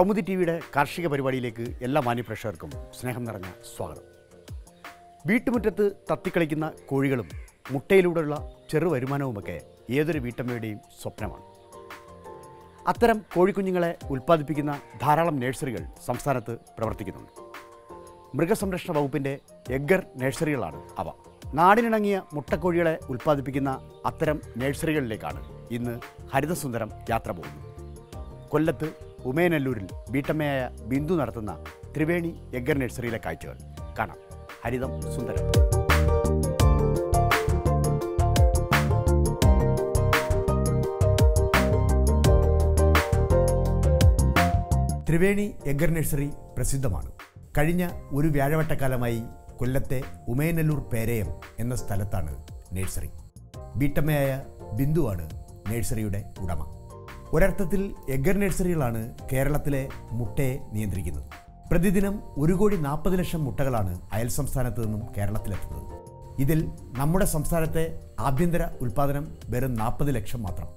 Kaumudi T വിയുടെ കാർഷിക പരിപാടിയിലേക്ക് എല്ലാ മാന്യപ്രേക്ഷകർക്കും സ്നേഹം നിറഞ്ഞ സ്വാഗതം. വീട്ടുമുറ്റത്ത് തത്തിക്കളിക്കുന്ന കോഴികളും മുട്ടയിലൂടെയുള്ള ചെറു വരുമാനവുമൊക്കെ ഏതൊരു വീട്ടമ്മയുടെയും സ്വപ്നമാണ്. അത്തരം കോഴിക്കുഞ്ഞുങ്ങളെ ഉൽപ്പാദിപ്പിക്കുന്ന ധാരാളം നഴ്സറികൾ സംസ്ഥാനത്ത് പ്രവർത്തിക്കുന്നുണ്ട്. മൃഗസംരക്ഷണ വകുപ്പിന്റെ എഗ്ഗർ നഴ്സറികളാണ് അവ. നാടിനിണങ്ങിയ മുട്ടക്കോഴികളെ ഉൽപ്പാദിപ്പിക്കുന്ന അത്തരം നഴ്സറികളിലേക്കാണ് ഇന്ന് ഹരിതസുന്ദരം യാത്ര പോകുന്നത്. കൊല്ലത്ത് ഉമയനല്ലൂരിൽ വീട്ടമ്മയായ ബിന്ദു നടത്തുന്ന ത്രിവേണി എഗ്ഗർ നഴ്സറിയിലെ കാഴ്ചകൾ. കാണാം. ഹരിതം സുന്ദരം. ത്രിവേണി എഗ്ഗർ നഴ്സറി പ്രസിദ്ധമാണ്. കഴിഞ്ഞ ഒരു വ്യാഴവട്ടക്കാലമായി കൊല്ലത്തെ ഉമേനല്ലൂർ പേരയം എന്ന സ്ഥലത്താണ് നഴ്സറി. വീട്ടമ്മയായ ബിന്ദുവാണ് നഴ്സറിയുടെ ഉടമ. ഒരർത്ഥത്തിൽ എഗർ നഴ്സറികളാണ് കേരളത്തിലെ മുട്ടയെ നിയന്ത്രിക്കുന്നത്. പ്രതിദിനം ഒരു കോടി നാൽപ്പത് ലക്ഷം മുട്ടകളാണ് അയൽ സംസ്ഥാനത്ത് നിന്നും കേരളത്തിലെത്തുന്നത്. ഇതിൽ നമ്മുടെ സംസ്ഥാനത്തെ ആഭ്യന്തര ഉൽപ്പാദനം വെറും നാൽപ്പത് ലക്ഷം മാത്രം.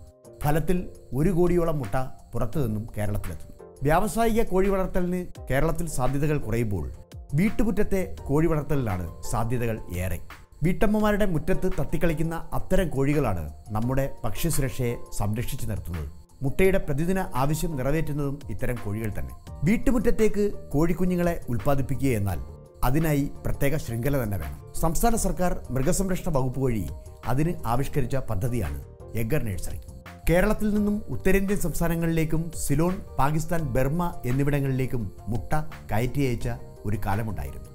ഫലത്തിൽ ഒരു കോടിയോളം മുട്ട പുറത്തു നിന്നും കേരളത്തിലെത്തുന്നു. വ്യാവസായിക കോഴി വളർത്തലിന് കേരളത്തിൽ സാധ്യതകൾ കുറയുമ്പോൾ വീട്ടുമുറ്റത്തെ കോഴി വളർത്തലിലാണ് സാധ്യതകൾ ഏറെ. വീട്ടമ്മമാരുടെ മുറ്റത്ത് തത്തിക്കളിക്കുന്ന അത്തരം കോഴികളാണ് നമ്മുടെ ഭക്ഷ്യസുരക്ഷയെ സംരക്ഷിച്ചു നിർത്തുന്നത്. മുട്ടയുടെ പ്രതിദിന ആവശ്യം നിറവേറ്റുന്നതും ഇത്തരം കോഴികൾ തന്നെ. വീട്ടുമുറ്റത്തേക്ക് കോഴിക്കുഞ്ഞുങ്ങളെ ഉൽപ്പാദിപ്പിക്കുക എന്നാൽ അതിനായി പ്രത്യേക ശൃംഖല തന്നെ വേണം. സംസ്ഥാന സർക്കാർ മൃഗസംരക്ഷണ വകുപ്പ് വഴി അതിന് ആവിഷ്കരിച്ച പദ്ധതിയാണ് എഗർ നഴ്സറി. കേരളത്തിൽ നിന്നും ഉത്തരേന്ത്യൻ സംസ്ഥാനങ്ങളിലേക്കും സിലോൺ പാകിസ്ഥാൻ ബർമ എന്നിവിടങ്ങളിലേക്കും മുട്ട കയറ്റി അയച്ച ഒരു കാലമുണ്ടായിരുന്നു.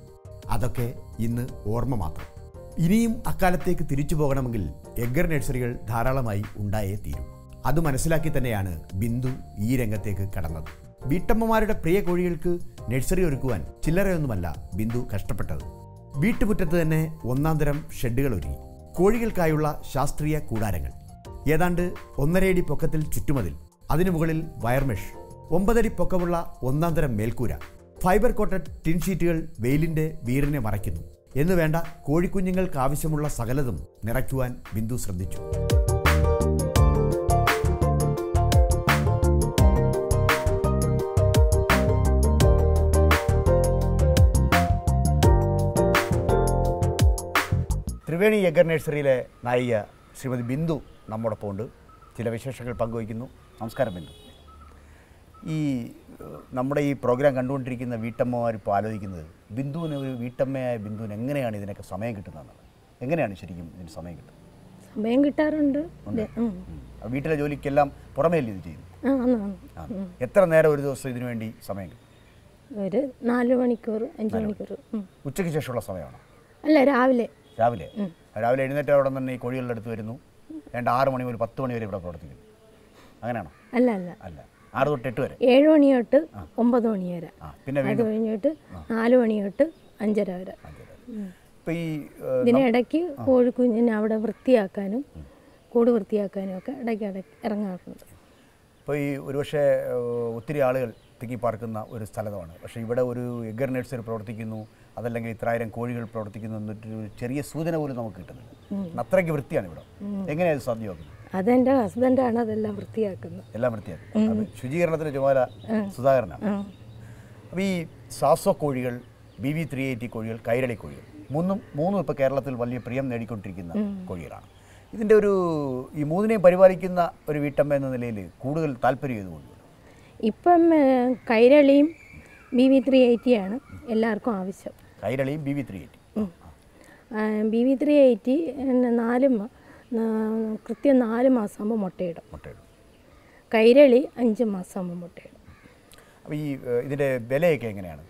അതൊക്കെ ഇന്ന് ഓർമ്മ മാത്രം. ഇനിയും അക്കാലത്തേക്ക് തിരിച്ചു പോകണമെങ്കിൽ എഗ്ഗർ നഴ്സറികൾ ധാരാളമായി ഉണ്ടായേ തീരും. അത് മനസ്സിലാക്കി തന്നെയാണ് ബിന്ദു ഈ രംഗത്തേക്ക് കടന്നത്. വീട്ടമ്മമാരുടെ പ്രിയ കോഴികൾക്ക് നഴ്സറി ഒരുക്കുവാൻ ചില്ലറയൊന്നുമല്ല ബിന്ദു കഷ്ടപ്പെട്ടത്. വീട്ടുമുറ്റത്ത് തന്നെ ഒന്നാം തരം ഷെഡുകൾ ഒരുങ്ങി കോഴികൾക്കായുള്ള ശാസ്ത്രീയ കൂടാരങ്ങൾ. ഏതാണ്ട് ഒന്നരയടി പൊക്കത്തിൽ ചുറ്റുമതിൽ. അതിനു മുകളിൽ വയർമെഷ് ഒമ്പതടി പൊക്കമുള്ള ഒന്നാം തരം മേൽക്കൂര. ഫൈബർ കോട്ടഡ് ടിൻ ഷീറ്റുകൾ വെയിലിന്റെ വീറിനെ മറയ്ക്കുന്നു. എന്നുവേണ്ട കോഴിക്കുഞ്ഞുങ്ങൾക്ക് ആവശ്യമുള്ള സകലതും നിറയ്ക്കുവാൻ ബിന്ദു ശ്രദ്ധിച്ചു. ത്രിവേണി യഗർ നഴ്സറിയിലെ നായിക ശ്രീമതി ബിന്ദു നമ്മോടൊപ്പം ഉണ്ട് ചില വിശേഷങ്ങൾ പങ്കുവയ്ക്കുന്നു. നമസ്കാരം ബിന്ദു. ഈ നമ്മുടെ ഈ പ്രോഗ്രാം കണ്ടുകൊണ്ടിരിക്കുന്ന വീട്ടമ്മമാർ ഇപ്പോൾ ആലോചിക്കുന്നത് ബിന്ദുവിന് ഒരു വീട്ടമ്മയായ ബിന്ദുവിന് എങ്ങനെയാണ് ഇതിനൊക്കെ സമയം കിട്ടുന്നതെന്നാണ് എങ്ങനെയാണ് ശരിക്കും ഇതിന് സമയം കിട്ടുന്നത്? സമയം കിട്ടാറുണ്ട്. വീട്ടിലെ ജോലിക്കെല്ലാം പുറമേ ഇത് ചെയ്യുന്നു. എത്ര നേരം ഒരു ദിവസം ഇതിനു വേണ്ടി സമയം കിട്ടും? ഒരു നാല് മണിക്കൂർ അഞ്ച് മണിക്കൂർ ഉച്ചയ്ക്ക് ശേഷമുള്ള സമയമാണ്? അല്ല രാവിലെ. രാവിലെ. രാവിലെ എഴുന്നേറ്റ് അവിടെ നിന്ന് ഈ കോഴികളുടെ അടുത്ത് വരുന്നു. രണ്ട് ആറ് മണി മുതൽ പത്ത് മണി വരെ ഇവിടെ പ്രവർത്തിക്കുന്നു. അങ്ങനെയാണോ? അല്ല അല്ല. അല്ല. ആറ് തൊട്ട് എട്ട് വരെ? ഏഴ് മണി തൊട്ട് ഒമ്പത് മണി വരെ. പിന്നെ അത് കഴിഞ്ഞിട്ട് നാല് മണി തൊട്ട് അഞ്ചര വരെ. ഇപ്പം ഈ ഇതിനിടയ്ക്ക് കോഴിക്കുഞ്ഞിനെ അവിടെ വൃത്തിയാക്കാനും കൂട് വൃത്തിയാക്കാനും ഒക്കെ ഇടയ്ക്ക് ഇടയ്ക്ക് ഇറങ്ങാറുണ്ട്. ഇപ്പോൾ ഈ ഒരുപക്ഷെ ഒത്തിരി ആളുകൾ തിങ്ങി പാർക്കുന്ന ഒരു സ്ഥലമാണ്. പക്ഷേ ഇവിടെ ഒരു എഗർ നഴ്സറി പ്രവർത്തിക്കുന്നു. അതല്ലെങ്കിൽ ഇത്രായിരം കോഴികൾ പ്രവർത്തിക്കുന്നു എന്നൊരു ചെറിയ സൂചന പോലും നമുക്ക് കിട്ടുന്നില്ല. അത്രയ്ക്ക് വൃത്തിയാണ് ഇവിടെ. എങ്ങനെയാണ് സാധ്യമാക്കുന്നത്? ഹസ്ബൻഡ് ഹസ്ബൻഡാണ് അതെല്ലാം വൃത്തിയാക്കുന്നത്. എല്ലാം വൃത്തിയാക്കുന്നത് ശുചീകരണത്തിന്റെ ചുമല ചുമതല സുധാകരനാണ്. അപ്പോൾ ഈ സാസോ കോഴികൾ ബി വി ത്രീ എയ്റ്റി കോഴികൾ കൈരളി കോഴികൾ മൂന്നും മൂന്നും ഇപ്പൊ കേരളത്തിൽ വലിയ പ്രിയം നേടിക്കൊണ്ടിരിക്കുന്ന കോഴികളാണ്. ഇതിന്റെ ഒരു ഈ മൂന്നിനെയും പരിപാലിക്കുന്ന ഒരു വീട്ടമ്മ എന്ന നിലയിൽ കൂടുതൽ താല്പര്യം ഇതുകൊണ്ട് ഇപ്പം കൈരളിയും ബി വി ത്രീ എയ്റ്റിയാണ് എല്ലാവർക്കും ആവശ്യം. കൈരളിയും B V three eighty B V three eighty നാല് കൃത്യം നാല് മാസമാകുമ്പോൾ മുട്ടയിടും. മുട്ടയിടും. കൈരളി അഞ്ച് മാസമാകുമ്പോൾ മുട്ടയിടും. അപ്പോൾ ഈ ഇതിന്റെ വിലയൊക്കെ എങ്ങനെയാണ്?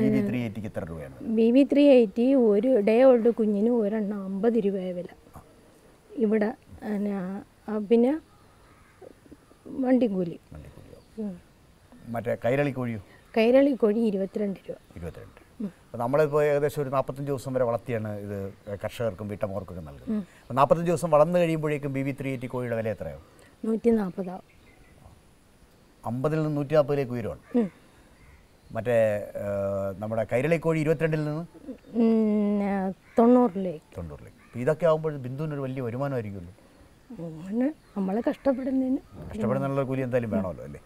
ബി വി ത്രീ എയ്റ്റിക്ക് എത്ര രൂപയാണ്? ബി വി ത്രീ എയ്റ്റി ഒരു ഡേ ഓൾഡ് കുഞ്ഞിന് ഒരെണ്ണം അമ്പത് രൂപയെ വില. ഇവിടെ പിന്നെ, വണ്ടി പിന്നെ വണ്ടിക്കൂലി. മറ്റേ കൈരളി കോഴിയോ? കൈരളി കോഴി ഇരുപത്തിരണ്ട് രൂപ. ഇരുപത്തിരണ്ട്. നമ്മളിപ്പോൾ ഏകദേശം ഒരു നാൽപ്പത്തഞ്ച് ദിവസം വരെ വളർത്തിയാണ് ഇത് കർഷകർക്കും വീട്ടമ്മമാർക്കൊക്കെ നൽകുന്നത്. അപ്പോൾ നാൽപ്പത്തഞ്ച് ദിവസം വളർന്നു കഴിയുമ്പോഴേക്കും ബി വി ത്രീ എയ്റ്റി കോഴിയുടെ വില എത്രയാവും? നൂറ്റി നാൽപ്പതാവും അമ്പതിൽ നിന്ന് നൂറ്റി നാൽപ്പതിലേക്ക് ഉയരുവാണ്. മറ്റേ നമ്മുടെ കൈരളി കോഴി ഇരുപത്തിരണ്ടിൽ നിന്ന്? തൊണ്ണൂറിലേക്ക്. തൊണ്ണൂറിലേക്ക്. അപ്പോൾ ഇതൊക്കെ ആകുമ്പോൾ ബിന്ദുവിന് ഒരു വലിയ വരുമാനമായിരിക്കുമല്ലോ. നമ്മളെ കഷ്ടപ്പെടുന്നതിന്. കഷ്ടപ്പെടുന്നതിനുള്ള കൂലി എന്തായാലും വേണമല്ലോ അല്ലേ?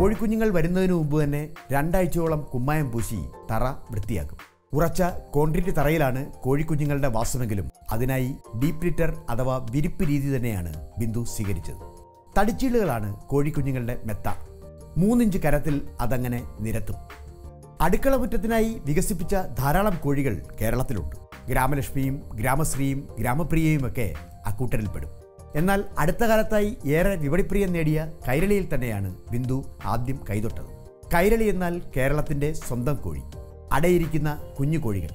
കോഴിക്കുഞ്ഞുങ്ങൾ വരുന്നതിന് മുമ്പ് തന്നെ രണ്ടാഴ്ചയോളം കുമ്മായം പൂശി തറ വൃത്തിയാക്കും. ഉറച്ച കോൺക്രീറ്റ് തറയിലാണ് കോഴിക്കുഞ്ഞുങ്ങളുടെ വാസമെങ്കിലും. അതിനായി ഡീപ് ലിറ്റർ അഥവാ വിരിപ്പ് രീതി തന്നെയാണ് ബിന്ദു സ്വീകരിച്ചത്. തടിച്ചീളുകളാണ് കോഴിക്കുഞ്ഞുങ്ങളുടെ മെത്ത. മൂന്നിഞ്ച് കരത്തിൽ അതങ്ങനെ നിരത്തും. അടുക്കള മുറ്റത്തിനായി വികസിപ്പിച്ച ധാരാളം കോഴികൾ കേരളത്തിലുണ്ട്. ഗ്രാമലക്ഷ്മിയും ഗ്രാമശ്രീയും ഗ്രാമപ്രിയയുമൊക്കെ അക്കൂട്ടരിൽപ്പെടും. എന്നാൽ അടുത്ത കാലത്തായി ഏറെ വിപണിപ്രിയം നേടിയ കൈരളിയിൽ തന്നെയാണ് ബിന്ദു ആദ്യം കൈതൊട്ടത്. കൈരളി എന്നാൽ കേരളത്തിന്റെ സ്വന്തം കോഴി. അടയിരിക്കുന്ന കുഞ്ഞു കോഴികൾ.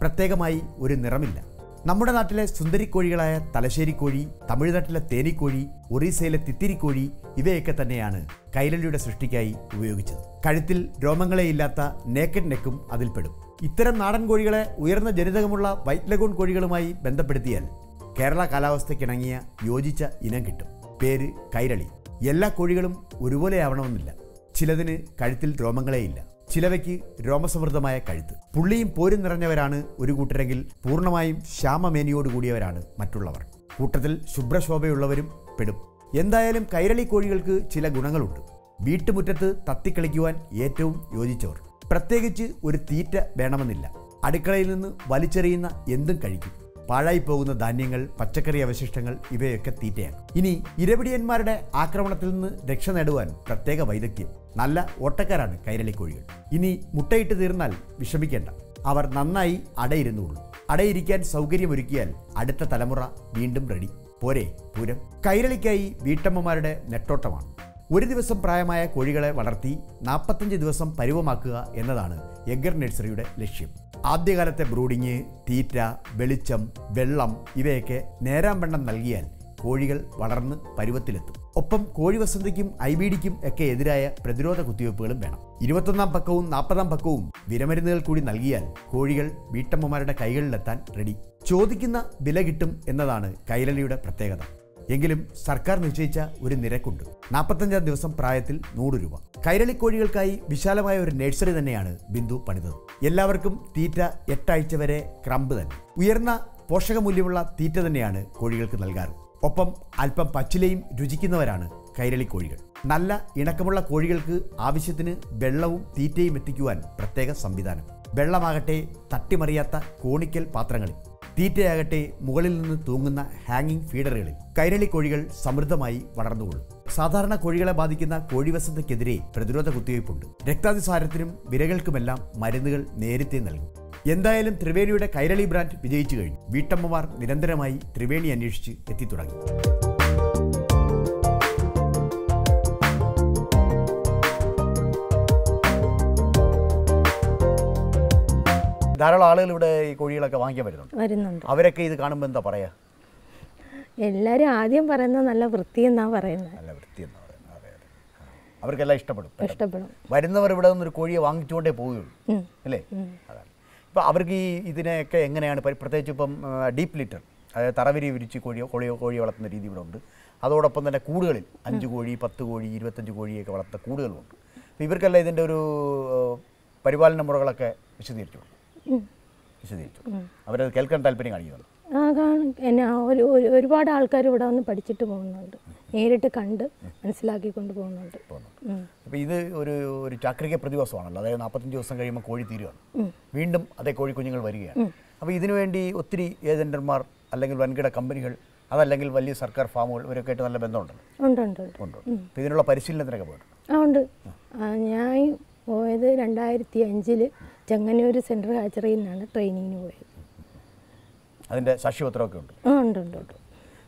പ്രത്യേകമായി ഒരു നിറമില്ല. നമ്മുടെ നാട്ടിലെ സുന്ദരി കോഴികളായ തലശ്ശേരി കോഴി തമിഴ്നാട്ടിലെ തേനിക്കോഴി ഒറീസയിലെ തിത്തിരിക്കോഴി ഇവയൊക്കെ തന്നെയാണ് കൈരളിയുടെ സൃഷ്ടിക്കായി ഉപയോഗിച്ചത്. കഴുത്തിൽ രോമങ്ങളെയില്ലാത്ത നേക്കഡ് നെക്കും അതിൽപ്പെടും. ഇത്തരം നാടൻ കോഴികളെ ഉയർന്ന ജനിതകമുള്ള വൈറ്റ് ലഗൂൺ കോഴികളുമായി ബന്ധപ്പെടുത്തിയാൽ കേരള കാലാവസ്ഥയ്ക്കിണങ്ങിയ യോജിച്ച ഇനം കിട്ടും. പേര് കൈരളി. എല്ലാ കോഴികളും ഒരുപോലെ ആവണമെന്നില്ല. ചിലതിന് കഴുത്തിൽ രോമങ്ങളേയില്ല. ചിലവയ്ക്ക് രോമസമൃദ്ധമായ കഴുത്ത്. പുള്ളിയും പോരും നിറഞ്ഞവരാണ് ഒരു കൂട്ടരെങ്കിൽ പൂർണമായും ശ്യാമമേനിയോട് കൂടിയവരാണ് മറ്റുള്ളവർ. കൂട്ടത്തിൽ ശുഭ്രശോഭയുള്ളവരും പെടും. എന്തായാലും കൈരളി കോഴികൾക്ക് ചില ഗുണങ്ങളുണ്ട്. വീട്ടുമുറ്റത്ത് തത്തിക്കളിക്കുവാൻ ഏറ്റവും യോജിച്ചവർ. പ്രത്യേകിച്ച് ഒരു തീറ്റ വേണമെന്നില്ല. അടുക്കളയിൽ നിന്ന് വലിച്ചെറിയുന്ന എന്തും കഴിക്കും. പാഴായി പോകുന്ന ധാന്യങ്ങൾ പച്ചക്കറി അവശിഷ്ടങ്ങൾ ഇവയൊക്കെ തീറ്റയാക്കും ഇനി ഇരപിടിയന്മാരുടെ ആക്രമണത്തിൽ നിന്ന് രക്ഷ നേടുവാൻ പ്രത്യേക വൈദഗ്ധ്യം. നല്ല ഓട്ടക്കാരാണ് കൈരളി കോഴികൾ. ഇനി മുട്ടയിട്ട് തീർന്നാൽ വിഷമിക്കേണ്ട. അവർ നന്നായി അടയിരുന്നുള്ളൂ. അടയിരിക്കാൻ സൗകര്യമൊരുക്കിയാൽ അടുത്ത തലമുറ വീണ്ടും റെഡി പോരെ പൂരം. കൈരളിക്കായി വീട്ടമ്മമാരുടെ നെട്ടോട്ടമാണ്. ഒരു ദിവസം പ്രായമായ കോഴികളെ വളർത്തി നാൽപ്പത്തഞ്ച് ദിവസം പരുവമാക്കുക എന്നതാണ് എഗർ നഴ്സറിയുടെ ലക്ഷ്യം. ആദ്യകാലത്തെ ബ്രൂഡിങ് തീറ്റ വെളിച്ചം വെള്ളം ഇവയൊക്കെ നേരാംവണ്ണം നൽകിയാൽ കോഴികൾ വളർന്ന് പരുവത്തിലെത്തും. ഒപ്പം കോഴി വസന്തിക്കും ഐ ബി ഡിക്കും ഒക്കെ എതിരായ പ്രതിരോധ കുത്തിവയ്പ്പുകളും വേണം. ഇരുപത്തൊന്നാം പക്കവും നാൽപ്പതാം പക്കവും വിരമരുന്നുകൾ കൂടി നൽകിയാൽ കോഴികൾ വീട്ടമ്മമാരുടെ കൈകളിലെത്താൻ റെഡി ചോദിക്കുന്ന വില കിട്ടും എന്നതാണ് കൈരളിയുടെ പ്രത്യേകത. എങ്കിലും സർക്കാർ നിശ്ചയിച്ച ഒരു നിരക്കുണ്ട്. നാൽപ്പത്തഞ്ചാം ദിവസം പ്രായത്തിൽ നൂറ് രൂപ. കൈരളി കോഴികൾക്കായി വിശാലമായ ഒരു നഴ്സറി തന്നെയാണ് ബിന്ദു പണിതത്. എല്ലാവർക്കും തീറ്റ എട്ടാഴ്ച വരെ ക്രമ്പ് തന്നെ. ഉയർന്ന പോഷകമൂല്യമുള്ള തീറ്റ തന്നെയാണ് കോഴികൾക്ക് നൽകാറ്. ഒപ്പം അല്പം പച്ചിലയും രുചിക്കുന്നവരാണ് കൈരളി കോഴികൾ നല്ല ഇണക്കമുള്ള കോഴികൾക്ക് ആവശ്യത്തിന് വെള്ളവും തീറ്റയും എത്തിക്കുവാൻ പ്രത്യേക സംവിധാനം. വെള്ളമാകട്ടെ തട്ടിമറിയാത്ത കോണിക്കൽ പാത്രങ്ങളിൽ. തീറ്റയാകട്ടെ മുകളിൽ നിന്ന് തൂങ്ങുന്ന ഹാങ്ങിങ് ഫീഡറുകളിൽ. കൈരളി കോഴികൾ സമൃദ്ധമായി വളർന്നുകൊള്ളും. സാധാരണ കോഴികളെ ബാധിക്കുന്ന കോഴിവസന്തക്കെതിരെ പ്രതിരോധ കുത്തിവയ്പുണ്ട് രക്താതിസാരത്തിനും വിരകൾക്കുമെല്ലാം മരുന്നുകൾ നേരത്തെ നൽകും. എന്തായാലും ത്രിവേണിയുടെ കൈരളി ബ്രാൻഡ് വിജയിച്ചു കഴിഞ്ഞു. വീട്ടമ്മമാർ നിരന്തരമായി ത്രിവേണി അന്വേഷിച്ച് എത്തിത്തുടങ്ങി. ധാരാളം ആളുകൾ ഇവിടെ ഈ കോഴികളൊക്കെ വാങ്ങിക്കാൻ വരുന്നുണ്ട്. വരുന്നുണ്ട്. അവരൊക്കെ ഇത് കാണുമ്പോൾ എന്താ പറയാ? എല്ലാരും ആദ്യം പറയുന്നത് നല്ല വൃത്തിയെന്നാണ് പറയുന്നത്. നല്ല വൃത്തി എന്നാ പറയുന്നത്. അതെ അതെ. അവർക്കെല്ലാം ഇഷ്ടപ്പെടും. ഇഷ്ടപ്പെടും. വരുന്നവർ ഇവിടെ നിന്നൊരു കോഴിയെ വാങ്ങിച്ചുകൊണ്ടേ പോവുകയുള്ളൂ. അല്ലേ? അതാണ്. ഇപ്പോൾ അവർക്ക് ഈ ഇതിനെയൊക്കെ എങ്ങനെയാണ് പ്രത്യേകിച്ച് ഇപ്പം ഡീപ്പ് ലിറ്റർ അതായത് തറവിരി വിരിച്ച് കോഴിയോ കോഴിയോ കോഴിയെ വളർത്തുന്ന രീതി ഇവിടെ ഉണ്ട്. അതോടൊപ്പം തന്നെ കൂടുകളിൽ അഞ്ച് കോഴി പത്ത് കോഴി ഇരുപത്തഞ്ച് കോഴിയൊക്കെ വളർത്തുന്ന കൂടുകളുണ്ട്. അപ്പോൾ ഇവർക്കെല്ലാം ഇതിന്റെ ഒരു പരിപാലന മുറകളൊക്കെ വിശദീകരിച്ചു. വിശദീകരിച്ചു. അവരത് കേൾക്കാൻ താല്പര്യം കാണിക്കുന്നുണ്ട്? എന്നാ ഒരു ഒരു- ഒരുപാട് ആൾക്കാർ ഇവിടെ വന്ന് പഠിച്ചിട്ട് പോകുന്നുണ്ട്. നേരിട്ട് കണ്ട് മനസ്സിലാക്കിക്കൊണ്ട് പോകുന്നുണ്ട്. അപ്പോൾ ഇത് ഒരു ഒരു ചാക്രിക പ്രതിഭാസമാണല്ലോ. അതായത് നാൽപ്പത്തഞ്ച് ദിവസം കഴിയുമ്പോൾ കോഴി തീരുകയാണ്. വീണ്ടും അതേ കോഴി കുഞ്ഞുങ്ങൾ വരികയാണ് അപ്പോൾ ഇതിനുവേണ്ടി ഒത്തിരി ഏജന്റർമാർ അല്ലെങ്കിൽ വൻകിട കമ്പനികൾ അതല്ലെങ്കിൽ വലിയ സർക്കാർ ഫാമുകൾ ഇവരൊക്കെ ആയിട്ട് നല്ല ബന്ധമുണ്ടല്ലോ? ഉണ്ട് ഉണ്ട് ഉണ്ട്. ഉണ്ട് അപ്പോൾ ഇതിനുള്ള പരിശീലനത്തിനൊക്കെ പോയിട്ടുണ്ട്. ആ ഉണ്ട്. ഞാൻ പോയത് രണ്ടായിരത്തി അഞ്ചിൽ ചെങ്ങന്നൂർ സെൻട്രൽ ഹാച്ചറിയിൽ നിന്നാണ് ട്രെയിനിങ്ങിന് പോയത്. അതിന്റെ സാക്ഷ്യപത്രമൊക്കെ ഉണ്ട്? ഉണ്ട് ഉണ്ട് ഉണ്ട്.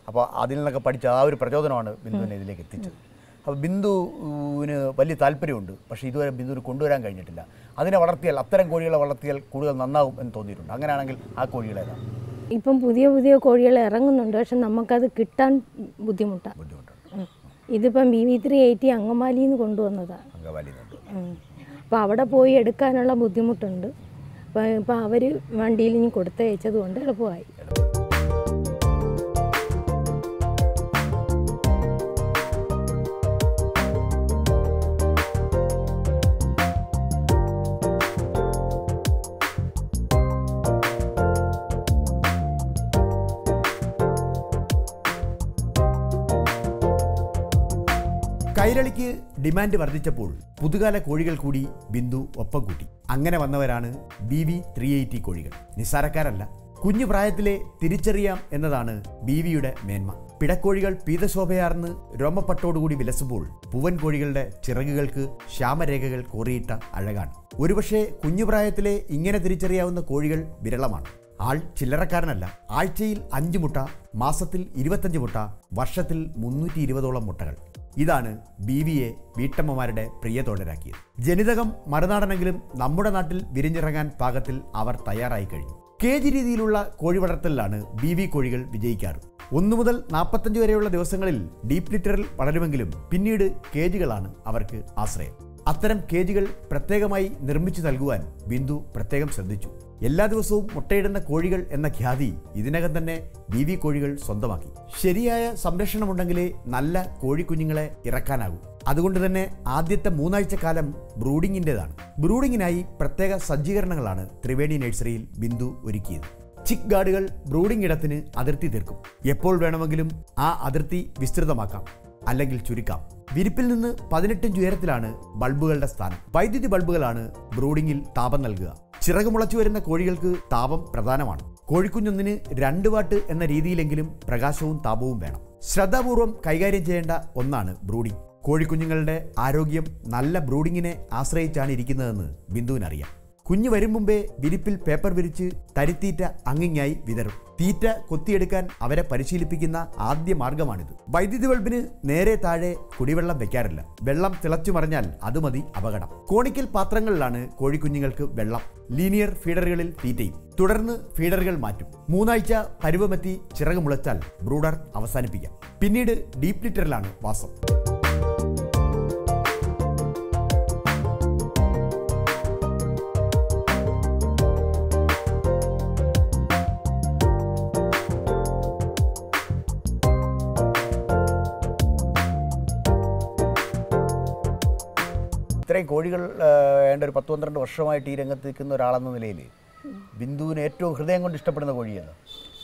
അപ്പോൾ അതിൽ നിന്നൊക്കെ പഠിച്ച ആ ഒരു പ്രചോദനമാണ് ബിന്ദുവിനെ ഇതിലേക്ക് എത്തിച്ചത്. അപ്പോൾ ബിന്ദുവിന് വലിയ താല്പര്യമുണ്ട് പക്ഷേ ഇതുവരെ ബിന്ദുവിന് കൊണ്ടുവരാൻ കഴിഞ്ഞിട്ടില്ല. അതിനെ വളർത്തിയാൽ അത്തരം കോഴികളെ വളർത്തിയാൽ കൂടുതൽ നന്നാവും എന്ന് തോന്നിയിട്ടുണ്ട്. അങ്ങനെയാണെങ്കിൽ ആ കോഴികളേതാണ് ഇപ്പം പുതിയ പുതിയ കോഴികൾ ഇറങ്ങുന്നുണ്ട് പക്ഷെ നമുക്കത് കിട്ടാൻ ബുദ്ധിമുട്ടാണ് ഇതിപ്പം ബി വി ത്രീ എയ്റ്റി അങ്കമാലിയിൽ നിന്ന് കൊണ്ടുവന്നതാണ് അപ്പോൾ അവിടെ പോയി എടുക്കാനുള്ള ബുദ്ധിമുട്ടുണ്ട്. അപ്പോൾ ഇപ്പോൾ അവർ വണ്ടിയിൽ ഇനി കൊടുത്തയച്ചത് കൊണ്ട് എളുപ്പമായി. കൈരളിക്ക് ഡിമാൻഡ് വർദ്ധിച്ചപ്പോൾ പുതുകാല കോഴികൾ കൂടി ബിന്ദു ഒപ്പം കൂട്ടി. അങ്ങനെ വന്നവരാണ് ബി വി ത്രീ എയ്റ്റി കോഴികൾ. നിസ്സാരക്കാരല്ല. കുഞ്ഞു പ്രായത്തിലെ തിരിച്ചറിയാം എന്നതാണ് ബീവിയുടെ മേന്മ. പിടക്കോഴികൾ പീതശോഭയാർന്ന് രോമപ്പട്ടോടുകൂടി വിലസുമ്പോൾ പൂവൻ കോഴികളുടെ ചിറകുകൾക്ക് ശ്യാമരേഖകൾ കോറിയിട്ട അഴകാണ്. ഒരുപക്ഷെ കുഞ്ഞുപ്രായത്തിലെ ഇങ്ങനെ തിരിച്ചറിയാവുന്ന കോഴികൾ വിരളമാണ്. ആൾ ചില്ലറക്കാരനല്ല. ആഴ്ചയിൽ അഞ്ച് മുട്ട മാസത്തിൽ ഇരുപത്തഞ്ച് മുട്ട വർഷത്തിൽ മുന്നൂറ്റി ഇരുപതോളം മുട്ടകൾ. ഇതാണ് ബി വിയെ വീട്ടമ്മമാരുടെ പ്രിയ തോടരാക്കിയത് ജനിതകം മറുനാടനെങ്കിലും നമ്മുടെ നാട്ടിൽ വിരിഞ്ഞിറങ്ങാൻ പാകത്തിൽ അവർ തയ്യാറായി കഴിഞ്ഞു. കേജ് രീതിയിലുള്ള കോഴി വളർത്തലിലാണ് ബി വി കോഴികൾ വിജയിക്കാറ്. ഒന്നു മുതൽ നാൽപ്പത്തഞ്ച് വരെയുള്ള ദിവസങ്ങളിൽ ഡീപ് ലിറ്ററിൽ വളരുമെങ്കിലും പിന്നീട് കേജുകളാണ് അവർക്ക് ആശ്രയം. അത്തരം കേജുകൾ പ്രത്യേകമായി നിർമ്മിച്ചു നൽകുവാൻ ബിന്ദു പ്രത്യേകം ശ്രദ്ധിച്ചു. എല്ലാ ദിവസവും മുട്ടയിടുന്ന കോഴികൾ എന്ന ഖ്യാതി ഇതിനകം തന്നെ ബി വി കോഴികൾ സ്വന്തമാക്കി. ശരിയായ സംരക്ഷണമുണ്ടെങ്കിലേ നല്ല കോഴിക്കുഞ്ഞുങ്ങളെ ഇറക്കാനാകൂ. അതുകൊണ്ട് തന്നെ ആദ്യത്തെ മൂന്നാഴ്ച കാലം ബ്രൂഡിങ്ങിന്റെതാണ്. ബ്രൂഡിങ്ങിനായി പ്രത്യേക സജ്ജീകരണങ്ങളാണ് ത്രിവേണി നഴ്സറിയിൽ ബിന്ദു ഒരുക്കിയത്. ചിക്ക് ഗാർഡുകൾ ബ്രൂഡിംഗ് ഇടത്തിന് അതിർത്തി തീർക്കും. എപ്പോൾ വേണമെങ്കിലും ആ അതിർത്തി വിസ്തൃതമാക്കാം. അല്ലെങ്കിൽ ചുരുക്കാം. വിരിപ്പിൽ നിന്ന് പതിനെട്ടിഞ്ച് ഉയരത്തിലാണ് ബൾബുകളുടെ സ്ഥാനം. വൈദ്യുതി ബൾബുകളാണ് ബ്രൂഡിങ്ങിൽ താപം നൽകുക. ചിറക് മുളച്ചു വരുന്ന കോഴികൾക്ക് താപം പ്രധാനമാണ്. കോഴിക്കുഞ്ഞൊന്നിന് രണ്ട് വാട്ട് എന്ന രീതിയിലെങ്കിലും പ്രകാശവും താപവും വേണം. ശ്രദ്ധാപൂർവം കൈകാര്യം ചെയ്യേണ്ട ഒന്നാണ് ബ്രൂഡിംഗ്. കോഴിക്കുഞ്ഞുങ്ങളുടെ ആരോഗ്യം നല്ല ബ്രൂഡിങ്ങിനെ ആശ്രയിച്ചാണ് ഇരിക്കുന്നതെന്ന് ബിന്ദുവിനറിയാം. കുഞ്ഞ് വരും മുമ്പേ വിരിപ്പിൽ പേപ്പർ വിരിച്ച് തരിത്തീറ്റ അങ്ങിങ്ങായി വിതറും. തീറ്റ കൊത്തിയെടുക്കാൻ അവരെ പരിശീലിപ്പിക്കുന്ന ആദ്യ മാർഗമാണിത്. വൈദ്യുതി ബൾബിന് നേരെ താഴെ കുടിവെള്ളം വെക്കാറില്ല. വെള്ളം തിളച്ചു മറിഞ്ഞാൽ അത് മതി അപകടം. കോണിക്കൽ പാത്രങ്ങളിലാണ് കോഴിക്കുഞ്ഞുങ്ങൾക്ക് വെള്ളം. ലീനിയർ ഫീഡറുകളിൽ തീറ്റയും. തുടർന്ന് ഫീഡറുകൾ മാറ്റും. മൂന്നാഴ്ച പരുവമെത്തി ചിറക് മുളച്ചാൽ ബ്രൂഡർ അവസാനിപ്പിക്കാം. പിന്നീട് ഡീപ് ലിറ്ററിലാണ് വാസം. കോഴികൾ വേണ്ട ഒരു പത്ത് പന്ത്രണ്ട് വർഷമായിട്ട് ഈ രംഗത്ത് നിൽക്കുന്ന ഒരാളെന്ന നിലയിൽ ബിന്ദുവിന് ഏറ്റവും ഹൃദയം കൊണ്ട് ഇഷ്ടപ്പെടുന്ന കോഴിയെന്ന്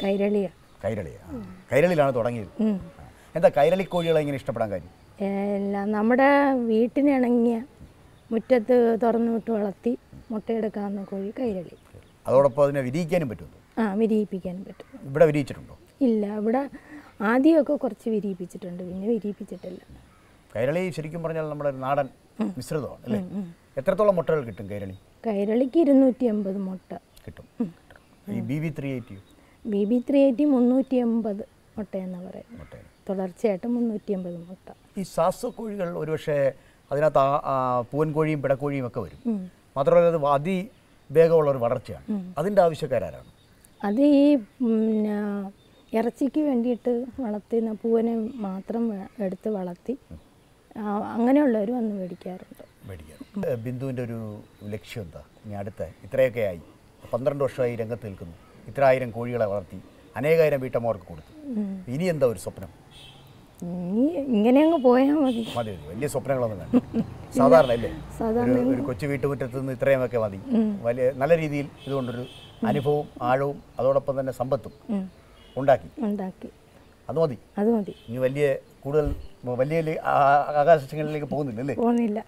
കൈരളിയ. കൈരളിയാണ് കൈരളിയിലാണ് തുടങ്ങിയത്. എന്താ കൈരളി കോഴികളെ ഇങ്ങനെ ഇഷ്ടപ്പെടാൻ കാര്യം? എല്ലാം നമ്മുടെ വീട്ടിനിണങ്ങിയ മുറ്റത്ത് തുറന്നു വിട്ട് വളർത്തി മുട്ടയെടുക്കാവുന്ന കോഴി കൈരളി. അതോടൊപ്പം അതിനെ വിരിയിക്കാനും പറ്റുന്നു ആ വിരിയിപ്പിക്കാനും പറ്റും. ഇവിടെ വിരിയിച്ചിട്ടുണ്ടോ? ഇല്ല ഇവിടെ ആദ്യമൊക്കെ കുറച്ച് വിരിയിപ്പിച്ചിട്ടുണ്ട് പിന്നെ വിരിയിപ്പിച്ചിട്ടില്ല. കൈരളി ശരിക്കും പറഞ്ഞാൽ നമ്മുടെ നാടൻ മിശ്രിതമാണ് അല്ലേ? എത്രത്തോളം മുട്ടകൾ കിട്ടും കൈരളി? കൈരളിക്ക് ഇരുന്നൂറ്റി എൺപത് മുട്ട. കിട്ടും. ഈ B B three eighty B B three eighty മുന്നൂറ്റി എൺപത് മുട്ടയെന്ന് പറയുന്നത്. മുട്ട തുടർച്ചയായിട്ട് മുന്നൂറ്റി എൺപത് മുട്ട. ഈ സാസ കോഴികൾ ഒരുപക്ഷെ അതിനകത്ത് പൂവൻകോഴിയും പിടക്കോഴിയും ഒക്കെ വരും. മാത്രമല്ല അത് അതിവേഗമുള്ള ഒരു വളർച്ചയാണ്. അതിന്റെ ആവശ്യക്കാരാണ് അത് ഈ ഇറച്ചിക്ക് വേണ്ടിയിട്ട് വളർത്തുന്ന പൂവനെ മാത്രം എടുത്ത് വളർത്തി അങ്ങനെയുള്ളവർ വന്ന് മേടിക്കാറുണ്ട്. ബിന്ദുവിന്റെ ഒരു ലക്ഷ്യം എന്താ? ഇനി അടുത്ത ഇത്രയൊക്കെ ആയി. പന്ത്രണ്ട് വർഷമായി രംഗത്ത് നിൽക്കുന്നു. ഇത്ര ആയിരം കോഴികളെ വളർത്തി അനേകായിരം വീട്ടമ്മമാർക്ക് കൊടുത്തു. ഇനി എന്താ ഒരു സ്വപ്നം? ഇങ്ങനെ അങ്ങ് പോയാൽ മതി. മതി വലിയ സ്വപ്നങ്ങളൊന്നും വേണ്ട. സാധാരണ അല്ലേ? ഒരു കൊച്ചു വീട്ടുമുറ്റത്ത് നിന്ന് ഇത്രയുമൊക്കെ മതി. വലിയ നല്ല രീതിയിൽ ഇതുകൊണ്ടൊരു അനുഭവവും ആഴവും അതോടൊപ്പം തന്നെ സമ്പത്തും ഉണ്ടാക്കി. ഉണ്ടാക്കി. അത് മതി. അത് മതി. ഇനി വലിയ കൂടുതൽ വലിയ ആകാശങ്ങളിലേക്ക് പോകുന്നില്ല അല്ലേ പോകുന്നില്ല.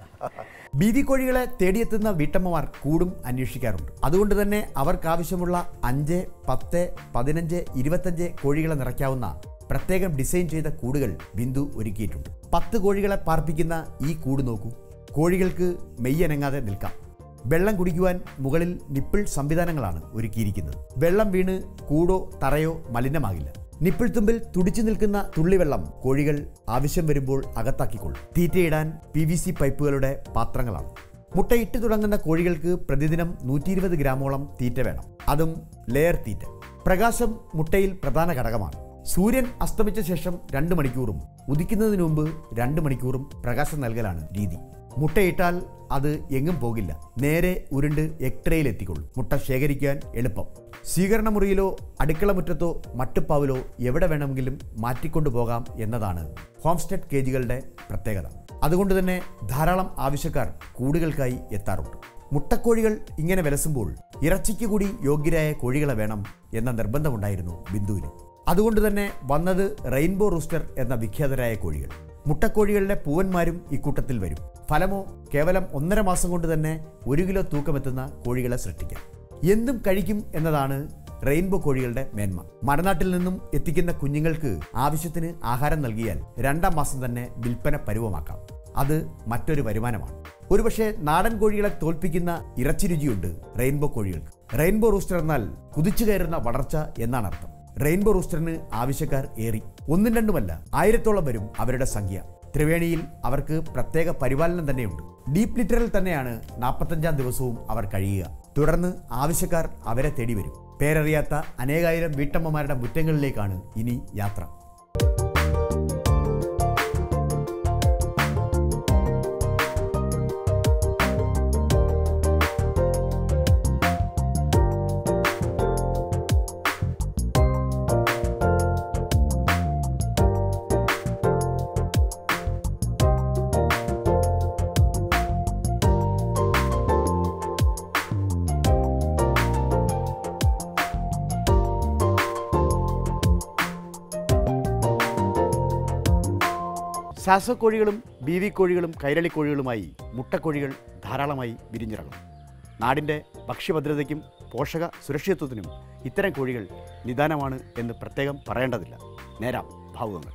ബീതി കോഴികളെ തേടിയെത്തുന്ന വീട്ടമ്മമാർ കൂടും അന്വേഷിക്കാറുണ്ട്. അതുകൊണ്ട് തന്നെ അവർക്കാവശ്യമുള്ള അഞ്ച് പത്ത് പതിനഞ്ച് ഇരുപത്തഞ്ച് കോഴികളെ നിറയ്ക്കാവുന്ന പ്രത്യേകം ഡിസൈൻ ചെയ്ത കൂടുകൾ ബിന്ദു ഒരുക്കിയിട്ടുണ്ട്. പത്ത് കോഴികളെ പാർപ്പിക്കുന്ന ഈ കൂട് നോക്കൂ. കോഴികൾക്ക് മെയ്യനങ്ങാതെ നിൽക്കാം. വെള്ളം കുടിക്കുവാൻ മുകളിൽ നിപ്പിൾ സംവിധാനങ്ങളാണ് ഒരുക്കിയിരിക്കുന്നത്. വെള്ളം വീണ് കൂടോ തറയോ മലിനമാകില്ല. നിപ്പിൾ തുമ്പിൽ തുടിച്ചു നിൽക്കുന്ന തുള്ളിവെള്ളം കോഴികൾ ആവശ്യം വരുമ്പോൾ അകത്താക്കിക്കൊള്ളും. തീറ്റയിടാൻ പി വി സി പൈപ്പുകളുടെ പാത്രങ്ങളാണ്. മുട്ടയിട്ട് തുടങ്ങുന്ന കോഴികൾക്ക് പ്രതിദിനം നൂറ്റി ഇരുപത് ഗ്രാമോളം തീറ്റ വേണം. അതും ലെയർ തീറ്റ. പ്രകാശം മുട്ടയിൽ പ്രധാന ഘടകമാണ്. സൂര്യൻ അസ്തമിച്ച ശേഷം രണ്ട് മണിക്കൂറും ഉദിക്കുന്നതിന് മുമ്പ് രണ്ട് മണിക്കൂറും പ്രകാശം നൽകലാണ് രീതി. മുട്ടയിട്ടാൽ അത് എങ്ങും പോകില്ല. നേരെ ഉരുണ്ട് എക്ട്രയിൽ എത്തിക്കൊള്ളും മുട്ട ശേഖരിക്കാൻ എളുപ്പം. സ്വീകരണ മുറിയിലോ അടുക്കള മുറ്റത്തോ മട്ടുപ്പാവിലോ എവിടെ വേണമെങ്കിലും മാറ്റിക്കൊണ്ടു പോകാം എന്നതാണ് ഹോംസ്റ്റെഡ് കേജുകളുടെ പ്രത്യേകത. അതുകൊണ്ട് തന്നെ ധാരാളം ആവശ്യക്കാർ കൂടുകൾക്കായി എത്താറുണ്ട്. മുട്ടക്കോഴികൾ ഇങ്ങനെ വിലസുമ്പോൾ ഇറച്ചിക്ക് കൂടി യോഗ്യരായ കോഴികളെ വേണം എന്ന നിർബന്ധമുണ്ടായിരുന്നു ബിന്ദുവിന്. അതുകൊണ്ട് തന്നെ വന്നത് റെയിൻബോ റൂസ്റ്റർ എന്ന വിഖ്യാതരായ കോഴികൾ. മുട്ടക്കോഴികളുടെ പൂവന്മാരും ഇക്കൂട്ടത്തിൽ വരും. ഫലമോ കേവലം ഒന്നര മാസം കൊണ്ട് തന്നെ ഒരു കിലോ തൂക്കമെത്തുന്ന കോഴികളെ സൃഷ്ടിക്കാം. എന്തും കഴിക്കും എന്നതാണ് റെയിൻബോ കോഴികളുടെ മേന്മ. മടനാട്ടിൽ നിന്നും എത്തിക്കുന്ന കുഞ്ഞുങ്ങൾക്ക് ആവശ്യത്തിന് ആഹാരം നൽകിയാൽ രണ്ടാം മാസം തന്നെ വിൽപ്പന പരുവമാക്കാം. അത് മറ്റൊരു വരുമാനമാണ്. ഒരുപക്ഷെ നാടൻ കോഴികളെ തോൽപ്പിക്കുന്ന ഇറച്ചി രുചിയുണ്ട് റെയിൻബോ കോഴികൾക്ക്. റെയിൻബോ റൂസ്റ്റർ എന്നാൽ കുതിച്ചു കയറുന്ന വളർച്ച എന്നാണ് അർത്ഥം. റെയിൻബോ റൂസ്റ്ററിന് ആവശ്യക്കാർ ഏറി. ഒന്നും രണ്ടുമല്ല ആയിരത്തോളം വരും അവരുടെ സംഖ്യ. ത്രിവേണിയിൽ അവർക്ക് പ്രത്യേക പരിപാലനം തന്നെയുണ്ട്. ഡീപ് ലിറ്ററിൽ തന്നെയാണ് നാൽപ്പത്തഞ്ചാം ദിവസവും അവർ കഴിയുക. തുടർന്ന് ആവശ്യക്കാർ അവരെ തേടി വരും പേരറിയാത്ത അനേകായിരം വീട്ടമ്മമാരുടെ മുറ്റങ്ങളിലേക്കാണ് ഇനി യാത്ര. സാസക്കോഴികളും ബീവിക്കോഴികളും കൈരളിക്കോഴികളുമായി മുട്ടക്കോഴികൾ ധാരാളമായി വിരിഞ്ഞിറങ്ങും. നാടിന്റെ ഭക്ഷ്യഭദ്രതയ്ക്കും പോഷക സുരക്ഷിതത്വത്തിനും ഇത്തരം കോഴികൾ നിദാനമാണ് എന്ന് പ്രത്യേകം പറയേണ്ടതില്ല. നേരാം ഭാവുകങ്ങൾ.